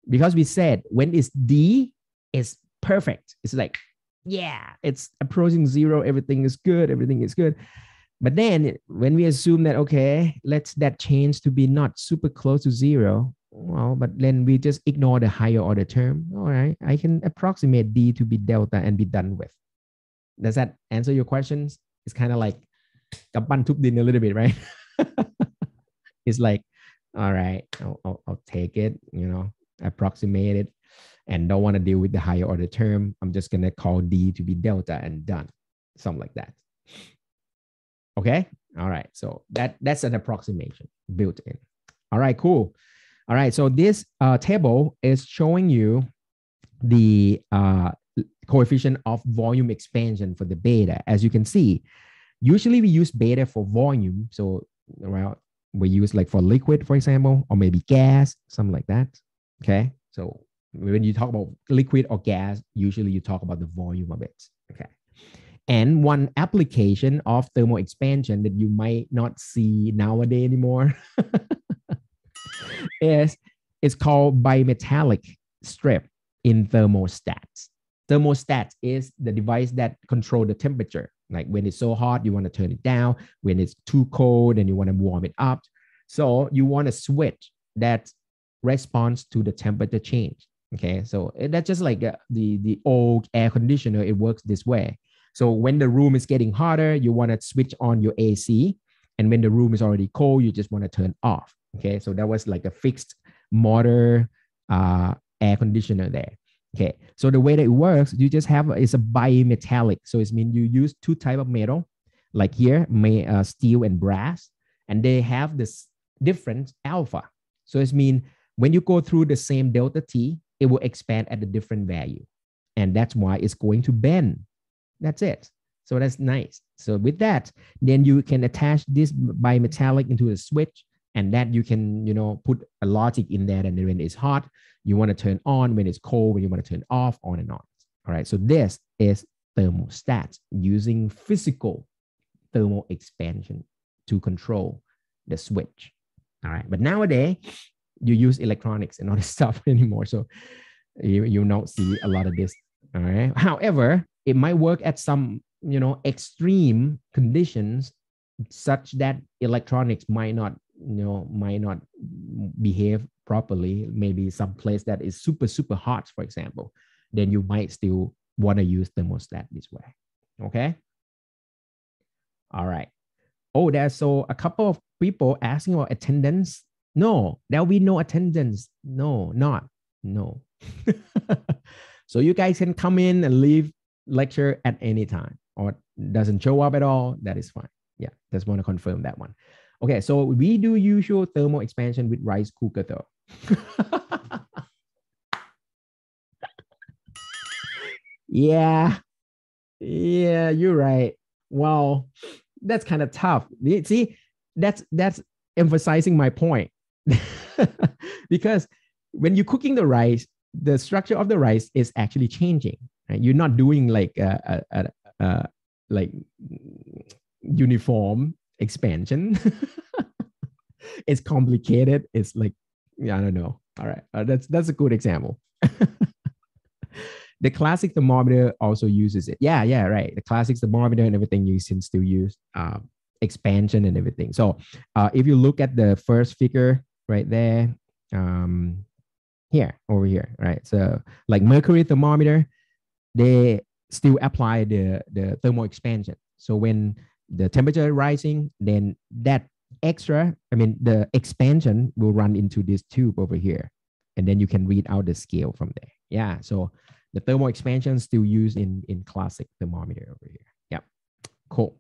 Because we said when it's D, it's perfect. It's like, yeah, it's approaching zero, everything is good, everything is good. But then when we assume that, okay, let's that change to be not super close to zero, well, but then we just ignore the higher order term. All right, I can approximate D to be delta and be done with. Does that answer your questions? It's kind of like gampan din a little bit, right? it's like, all right, I'll, I'll, I'll take it, you know, approximate it and don't want to deal with the higher order term. I'm just going to call D to be delta and done. Something like that. Okay. All right. So that that's an approximation built in. All right, cool. All right. So this uh, table is showing you the uh, coefficient of volume expansion for the beta. As you can see, usually we use beta for volume. So around we use like for liquid, for example, or maybe gas, something like that. Okay. So when you talk about liquid or gas, usually you talk about the volume of it. Okay. And one application of thermal expansion that you might not see nowadays anymore is it's called bimetallic strip in thermostats. Thermostat is the device that control the temperature. Like when it's so hot, you want to turn it down. When it's too cold, and you want to warm it up. So you want to switch that response to the temperature change. Okay, so that's just like uh, the the old air conditioner. It works this way. So when the room is getting hotter, you want to switch on your AC. And when the room is already cold, you just want to turn off. Okay. So that was like a fixed motor uh, air conditioner there. Okay. So the way that it works, you just have it's a bimetallic. So it means you use two type of metal, like here, may, uh, steel and brass, and they have this different alpha. So it means when you go through the same delta T, it will expand at a different value. And that's why it's going to bend that's it. So that's nice. So with that, then you can attach this bimetallic into a switch and that you can, you know, put a logic in there. And when it's hot, you want to turn on. When it's cold, when you want to turn off, on and on. All right. So this is thermostat using physical thermal expansion to control the switch. All right. But nowadays, you use electronics and all this stuff anymore. So you, you don't see a lot of this. All right. However, it might work at some you know extreme conditions such that electronics might not you know might not behave properly maybe some place that is super super hot for example then you might still want to use thermostat this way okay? All right oh there's so a couple of people asking about attendance. No there'll be no attendance. No not. No. So you guys can come in and leave lecture at any time or doesn't show up at all, that is fine. Yeah, just want to confirm that one. Okay, so we do usual thermal expansion with rice cooker though. yeah, yeah, you're right. Well, that's kind of tough. See, that's that's emphasizing my point because when you're cooking the rice, the structure of the rice is actually changing right? You're not doing like a, a, a, a like uniform expansion. it's complicated. It's like yeah, I don't know. All right, uh, that's that's a good example. the classic thermometer also uses it. Yeah, yeah, right. The classic thermometer and everything you can still use uh, expansion and everything. So uh, if you look at the first figure right there, um, here over here, right? So like mercury thermometer, they still apply the, the thermal expansion. So when the temperature rising, then that extra, I mean, the expansion will run into this tube over here. And then you can read out the scale from there. Yeah. So the thermal expansion still used in, in classic thermometer over here. Yep. Cool.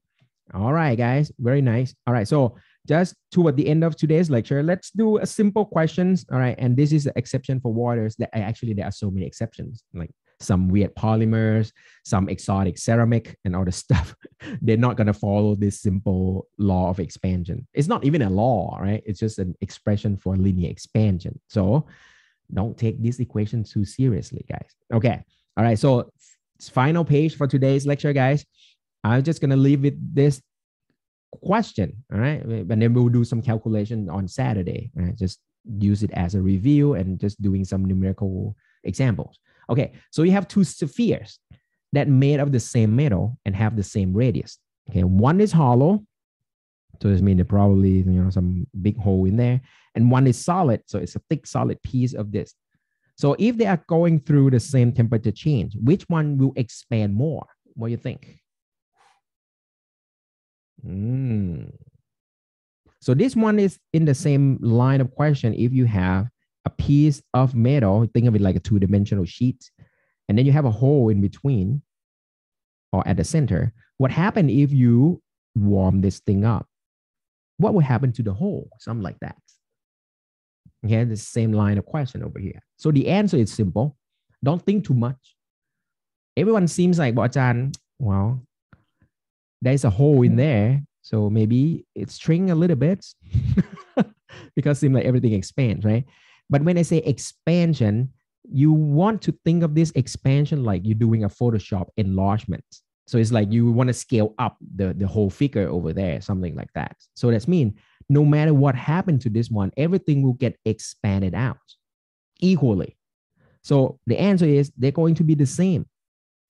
All right, guys. Very nice. All right. So just toward the end of today's lecture, let's do a simple questions. All right. And this is the exception for waters that actually there are so many exceptions. Like some weird polymers, some exotic ceramic, and all the stuff. They're not going to follow this simple law of expansion. It's not even a law, right? It's just an expression for linear expansion. So don't take this equation too seriously, guys. Okay. All right. So final page for today's lecture, guys. I'm just going to leave with this question. All right. And then we'll do some calculation on Saturday. Right? Just use it as a review and just doing some numerical examples. Okay, so you have two spheres that made of the same metal and have the same radius. Okay, one is hollow, so this means there probably you know some big hole in there, and one is solid, so it's a thick solid piece of this. So if they are going through the same temperature change, which one will expand more? What do you think? Mm. So this one is in the same line of question. If you have a piece of metal, think of it like a two dimensional sheet, and then you have a hole in between or at the center. What happened if you warm this thing up? What would happen to the hole? Something like that. Okay, the same line of question over here. So the answer is simple. Don't think too much. Everyone seems like, well, well, there's a hole in there. So maybe it's shrink a little bit because it seems like everything expands, right? But when I say expansion, you want to think of this expansion like you're doing a Photoshop enlargement. So it's like you want to scale up the, the whole figure over there, something like that. So that's mean no matter what happened to this one, everything will get expanded out equally. So the answer is they're going to be the same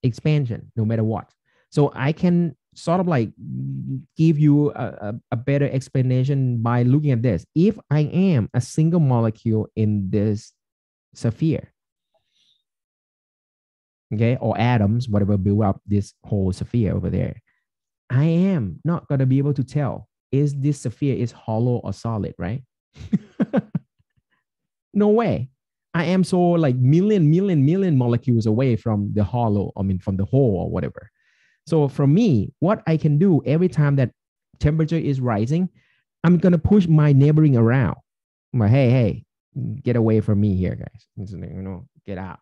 expansion no matter what. So I can sort of like give you a, a, a, better explanation by looking at this. If I am a single molecule in this sphere, okay, or atoms, whatever build up this whole sphere over there, I am not going to be able to tell is this sphere is hollow or solid, right? no way. I am so like million, million, million molecules away from the hollow, I mean, from the hole or whatever. So for me, what I can do every time that temperature is rising, I'm gonna push my neighboring around. I'm like, hey, hey, get away from me here, guys. You know, get out.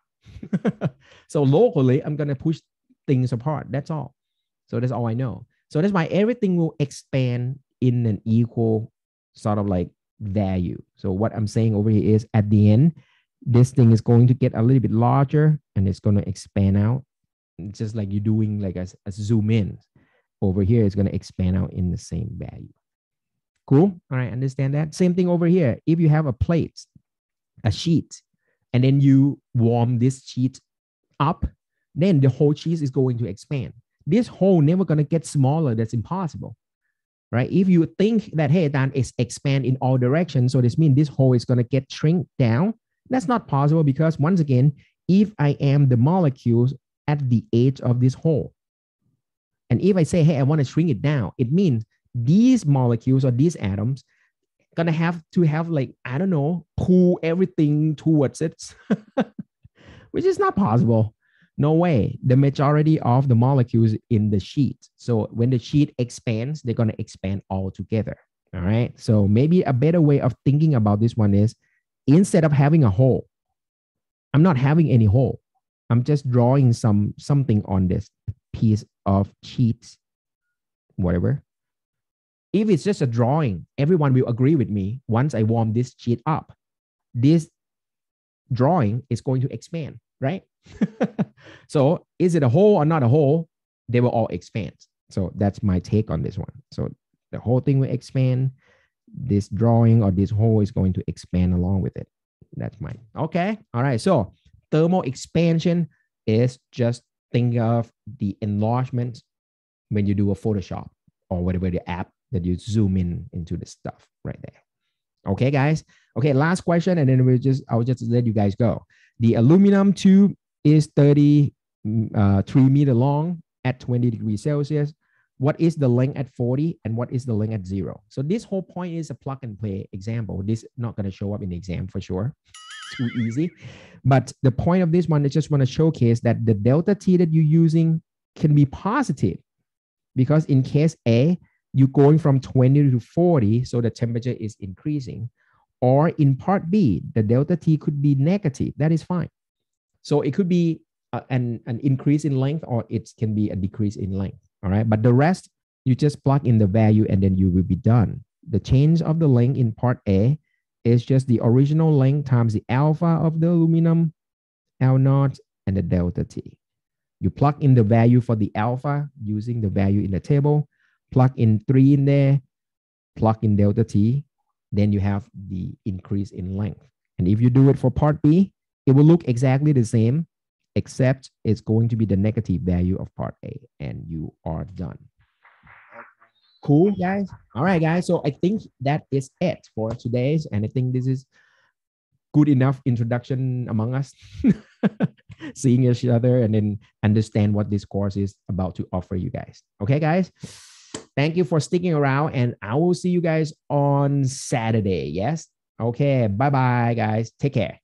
so locally, I'm gonna push things apart. That's all. So that's all I know. So that's why everything will expand in an equal sort of like value. So what I'm saying over here is at the end, this thing is going to get a little bit larger and it's going to expand out just like you're doing like a, a zoom in. Over here it's going to expand out in the same value. Cool? All right understand that? Same thing over here. If you have a plate a sheet and then you warm this sheet up then the whole cheese is going to expand. This hole never going to get smaller. That's impossible right? If you think that hey Dan is expand in all directions so this means this hole is going to get shrink down that's not possible because once again if i am the molecules at the edge of this hole. And if I say, hey, I want to shrink it down, it means these molecules or these atoms gonna have to have like, I don't know, pull everything towards it, which is not possible. No way. The majority of the molecules in the sheet. So when the sheet expands, they're gonna expand all together. All right. So maybe a better way of thinking about this one is instead of having a hole, I'm not having any hole. I'm just drawing some something on this piece of sheet, whatever. If it's just a drawing, everyone will agree with me. Once I warm this sheet up, this drawing is going to expand, right? so is it a hole or not a hole? They will all expand. So that's my take on this one. So the whole thing will expand. This drawing or this hole is going to expand along with it. That's mine. Okay. All right. So thermal expansion is just think of the enlargement when you do a Photoshop or whatever the app that you zoom in into the stuff right there. Okay, guys. Okay, last question, and then we'll just I'll just let you guys go. The aluminum tube is 33 mm, uh, meter long at 20 degrees Celsius. What is the length at 40 and what is the length at zero? So this whole point is a plug and play example. This not going to show up in the exam for sure too easy. But the point of this one is just want to showcase that the delta T that you're using can be positive because in case A, you're going from 20 to 40, so the temperature is increasing. Or in part B, the delta T could be negative. That is fine. So it could be a, an, an increase in length or it can be a decrease in length. All right. But the rest, you just plug in the value and then you will be done. The change of the length in part A is just the original length times the alpha of the aluminum, L naught, and the delta T. You plug in the value for the alpha using the value in the table, plug in three in there, plug in delta T, then you have the increase in length. And if you do it for part B, it will look exactly the same, except it's going to be the negative value of part A, and you are done. Cool, guys. All right, guys. So I think that is it for today's, and I think this is good enough introduction among us, seeing each other, and then understand what this course is about to offer you guys. Okay, guys. Thank you for sticking around, and I will see you guys on Saturday. Yes. Okay. Bye, bye, guys. Take care.